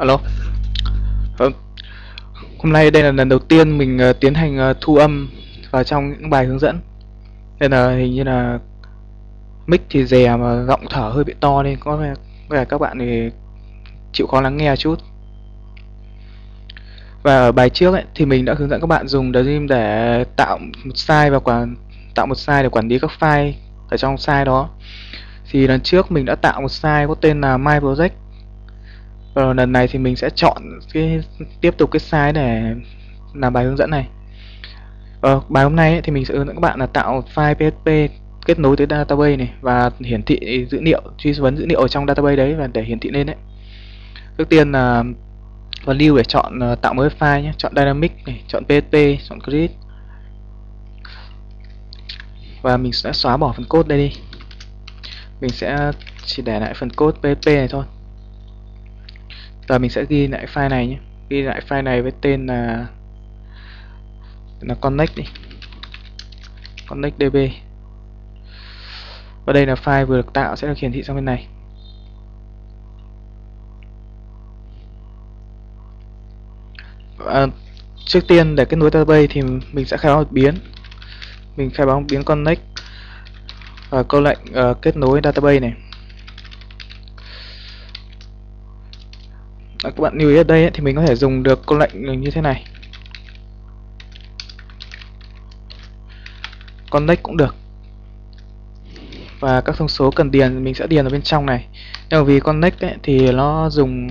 Alo. Ờ, hôm nay đây là lần đầu tiên mình ờ, tiến hành ờ, thu âm vào trong những bài hướng dẫn. Nên là hình như là mic thì dè mà giọng thở hơi bị to nên có vẻ, các bạn thì chịu khó lắng nghe chút. Và ở bài trước ấy, thì mình đã hướng dẫn các bạn dùng Dream để tạo một site và quản tạo một site để quản lý các file ở trong site đó. Thì lần trước mình đã tạo một site có tên là My Project rồi lần này thì mình sẽ chọn cái tiếp tục cái size để làm bài hướng dẫn này. Ờ, bài hôm nay ấy, thì mình sẽ hướng dẫn các bạn là tạo file PHP kết nối tới database này và hiển thị dữ liệu truy vấn dữ liệu ở trong database đấy và để hiển thị lên đấy. Trước tiên là vào lưu để chọn ờ, tạo mới file nhé, chọn dynamic này, chọn PHP, chọn grid. Và mình sẽ xóa bỏ phần code đây đi. Mình sẽ chỉ để lại phần code PHP này thôi giờ mình sẽ ghi lại file này nhé. Ghi lại file này với tên là là connect đi. Connect db và đây là file vừa được tạo sẽ được hiển thị sang bên này. À, trước tiên để kết nối database thì mình sẽ khai báo một biến. Mình khai báo một biến connect và câu lệnh uh, kết nối database này. Ờ, các bạn lưu ý ở đây ấy, thì mình có thể dùng được câu lệnh như thế này. Connect cũng được. Và các thông số cần điền mình sẽ điền ở bên trong này. Nhưng mà vì connect ấy, thì nó dùng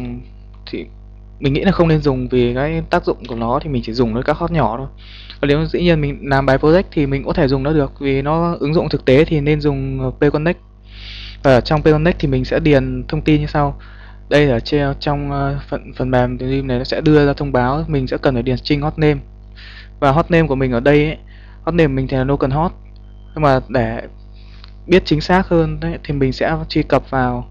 thì mình nghĩ là không nên dùng vì cái tác dụng của nó thì mình chỉ dùng với các hot nhỏ thôi. Và nếu dĩ nhiên mình làm bài project thì mình có thể dùng nó được vì nó ứng dụng thực tế thì nên dùng pconnect và ở trong pconnect thì mình sẽ điền thông tin như sau đây là treo trong ờ, phần phần mềm Dream này nó sẽ đưa ra thông báo mình sẽ cần phải điền string hot name. Và hot name của mình ở đây ấy, hotname mình thì là local hot. Nhưng mà để biết chính xác hơn đấy, thì mình sẽ truy cập vào.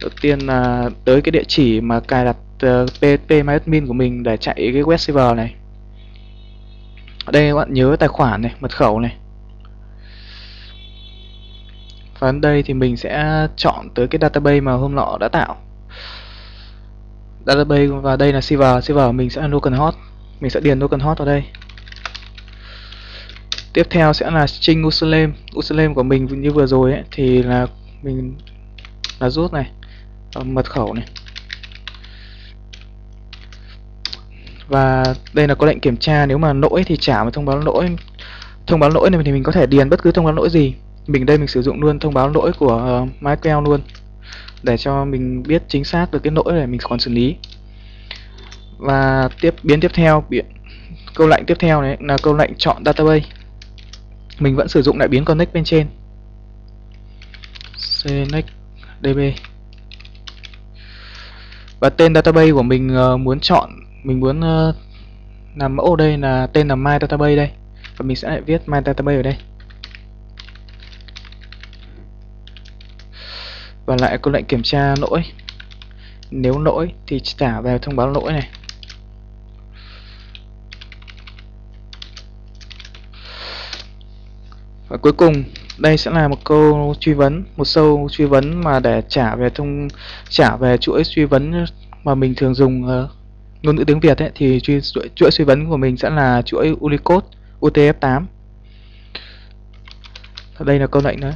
Đầu tiên là tới cái địa chỉ mà cài đặt ờ, uh, PHP MyAdmin của mình để chạy cái web server này. Ở đây các bạn nhớ tài khoản này mật khẩu này và đến đây thì mình sẽ chọn tới cái database mà hôm nọ đã tạo. Database và đây là server. Server mình sẽ là localhost mình sẽ điền localhost vào đây. Tiếp theo sẽ là string username. Username của mình như vừa rồi ấy, thì là mình là rút này và mật khẩu này. Và đây là có lệnh kiểm tra. Nếu mà lỗi thì trả một thông báo lỗi thông báo lỗi này thì mình có thể điền bất cứ thông báo lỗi gì mình đây mình sử dụng luôn thông báo lỗi của ờ, uh, MySQL luôn. Để cho mình biết chính xác được cái lỗi để mình còn xử lý. Và tiếp biến tiếp theo biến câu lệnh tiếp theo này là câu lệnh chọn database. Mình vẫn sử dụng lại biến connect bên trên. Connect db và tên database của mình uh, muốn chọn mình muốn uh, làm mẫu đây là tên là my database đây. Và mình sẽ lại viết my database ở đây. Và lại câu lệnh kiểm tra lỗi. Nếu lỗi thì trả về thông báo lỗi này. Và cuối cùng đây sẽ là một câu truy vấn một sâu truy vấn mà để trả về thông trả về chuỗi truy vấn mà mình thường dùng uh, ngôn ngữ tiếng Việt ấy, thì chuỗi, chuỗi truy vấn của mình sẽ là chuỗi Unicode UTF-8 đây là câu lệnh đó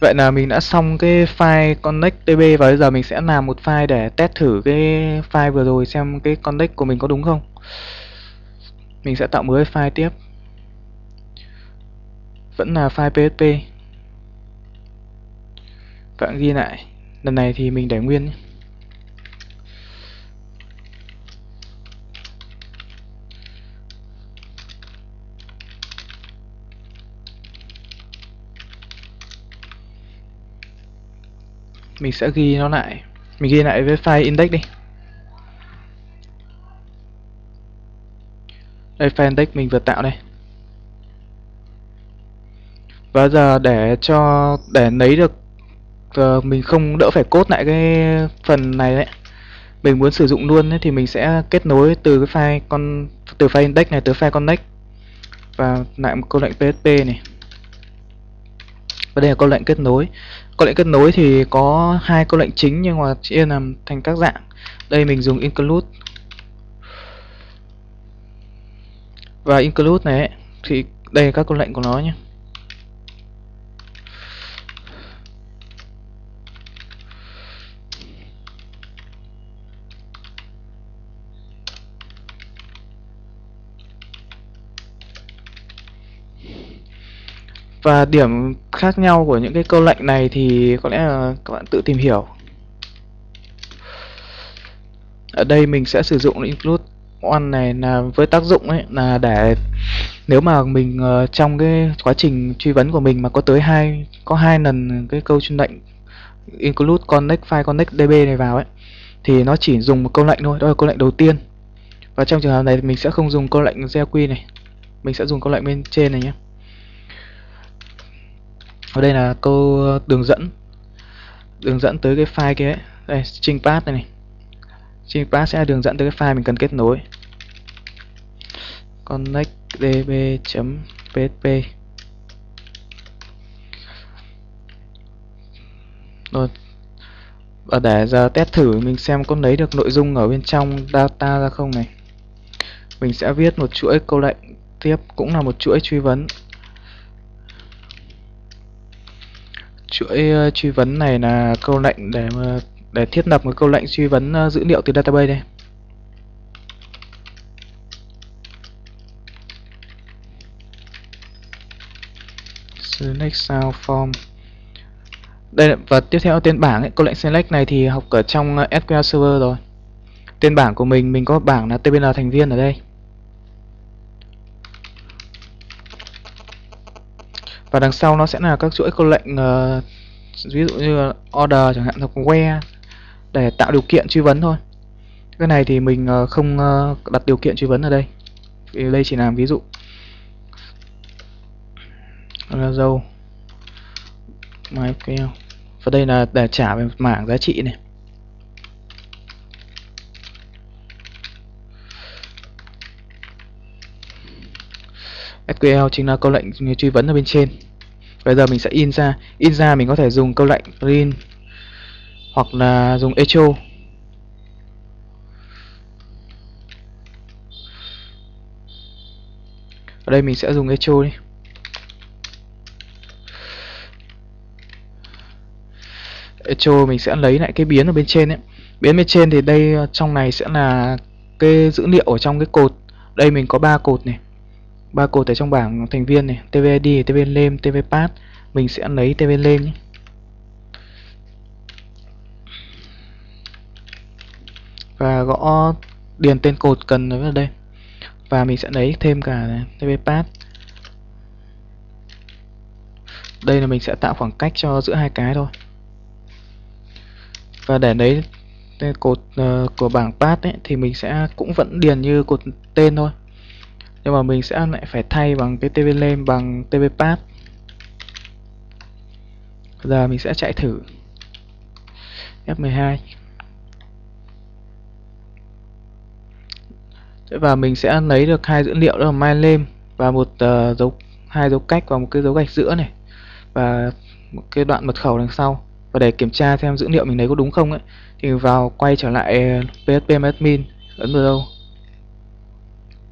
Vậy là mình đã xong cái file connect db và bây giờ mình sẽ làm một file để test thử cái file vừa rồi xem cái connect của mình có đúng không. Mình sẽ tạo mới file tiếp. Vẫn là file PHP. Bạn ghi lại. Lần này thì mình để nguyên nhé. Mình sẽ ghi nó lại. Mình ghi lại với file index đi. Đây file index mình vừa tạo đây. Và giờ để cho để lấy được uh, mình không đỡ phải cốt lại cái phần này đấy. Mình muốn sử dụng luôn ấy, thì mình sẽ kết nối từ cái file con từ file index này tới file connect. Và lại một câu lệnh PHP này. Và đây là câu lệnh kết nối. Có lệnh kết nối thì có hai câu lệnh chính nhưng mà chia làm thành các dạng. Đây mình dùng include. Và include này ấy, thì đây là các câu lệnh của nó nhé. Và điểm khác nhau của những cái câu lệnh này thì có lẽ là các bạn tự tìm hiểu. Ở đây mình sẽ sử dụng include one này là với tác dụng ấy là để nếu mà mình uh, trong cái quá trình truy vấn của mình mà có tới hai có hai lần cái câu chuyên lệnh include connect file connect db này vào ấy thì nó chỉ dùng một câu lệnh thôi đó là câu lệnh đầu tiên. Và trong trường hợp này thì mình sẽ không dùng câu lệnh GQ này mình sẽ dùng câu lệnh bên trên này nhé và đây là câu đường dẫn. Đường dẫn tới cái file kia ấy. đây string path này, này. String path sẽ là đường dẫn tới cái file mình cần kết nối. Connectdb.php rồi. Và để giờ test thử mình xem có lấy được nội dung ở bên trong data ra không này. Mình sẽ viết một chuỗi câu lệnh tiếp cũng là một chuỗi truy vấn. Chuỗi uh, truy vấn này là câu lệnh để mà để thiết lập một câu lệnh truy vấn uh, dữ liệu từ database đây. Select sound form. Đây và tiếp theo tên bảng ấy, câu lệnh select này thì học ở trong ờ, SQL Server rồi. Tên bảng của mình mình có bảng là tbn thành viên ở đây. Và đằng sau nó sẽ là các chuỗi câu lệnh uh, ví dụ như order chẳng hạn hoặc where để tạo điều kiện truy vấn thôi. Cái này thì mình uh, không uh, đặt điều kiện truy vấn ở đây. Vì đây chỉ làm ví dụ. Là dâu. Và đây là để trả về mảng giá trị này. SQL chính là câu lệnh truy vấn ở bên trên. Bây giờ mình sẽ in ra in ra mình có thể dùng câu lệnh print hoặc là dùng echo. Ở đây mình sẽ dùng echo đi. Echo mình sẽ lấy lại cái biến ở bên trên ấy. Biến bên trên thì đây, trong này sẽ là cái dữ liệu ở trong cái cột. Đây mình có ba cột này ba cột ở trong bảng thành viên này tvid tvname tvpath mình sẽ lấy tvname nhé. Và gõ điền tên cột cần ở đây. Và mình sẽ lấy thêm cả tvpath đây là mình sẽ tạo khoảng cách cho giữa hai cái thôi. Và để lấy tên cột uh, của bảng path ấy, thì mình sẽ cũng vẫn điền như cột tên thôi nhưng mà mình sẽ lại phải thay bằng cái tv bằng tv path giờ mình sẽ chạy thử F12 và mình sẽ lấy được hai dữ liệu đó là my name và một uh, dấu hai dấu cách và một cái dấu gạch giữa này. Và một cái đoạn mật khẩu đằng sau. Và để kiểm tra xem dữ liệu mình lấy có đúng không ấy thì vào quay trở lại ờ, php admin ấn vào đâu?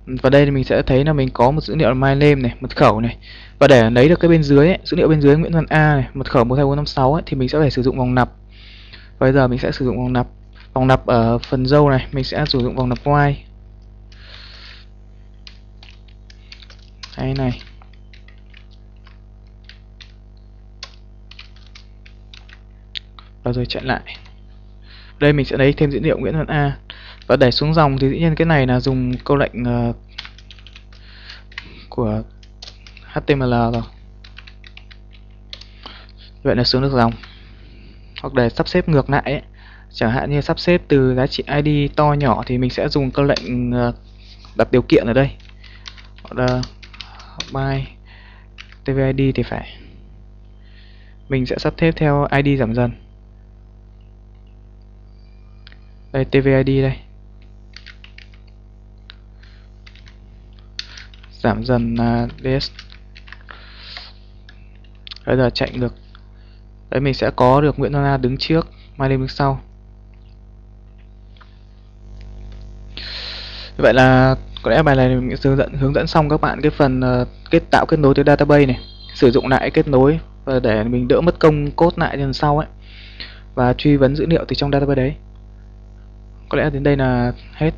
Và đây thì mình sẽ thấy là mình có một dữ liệu là my name này mật khẩu này. Và để lấy được cái bên dưới ấy, dữ liệu bên dưới Nguyễn Văn A này mật khẩu 12456 ấy, thì mình sẽ phải sử dụng vòng nạp bây giờ mình sẽ sử dụng vòng nạp vòng nạp ở phần dâu này mình sẽ sử dụng vòng nạp ngoài đây này. Và rồi chạy lại. Đây mình sẽ lấy thêm dữ liệu Nguyễn Văn A và để xuống dòng thì dĩ nhiên cái này là dùng câu lệnh uh, của HTML rồi. Vậy là xuống được dòng. Hoặc để sắp xếp ngược lại ấy. chẳng hạn như sắp xếp từ giá trị ID to nhỏ thì mình sẽ dùng câu lệnh uh, đặt điều kiện ở đây. Hoặc là by tvid thì phải. Mình sẽ sắp xếp theo ID giảm dần. Đây tvid đây. Giảm dần uh, ds. Bây giờ chạy được. Đấy mình sẽ có được Nguyễn Văn đứng trước Mai Linh đứng sau. Vậy là có lẽ bài này mình sẽ hướng dẫn hướng dẫn xong các bạn cái phần uh, kết tạo kết nối tới database này sử dụng lại kết nối và để mình đỡ mất công cốt lại lần sau ấy và truy vấn dữ liệu từ trong database đấy. Có lẽ đến đây là hết.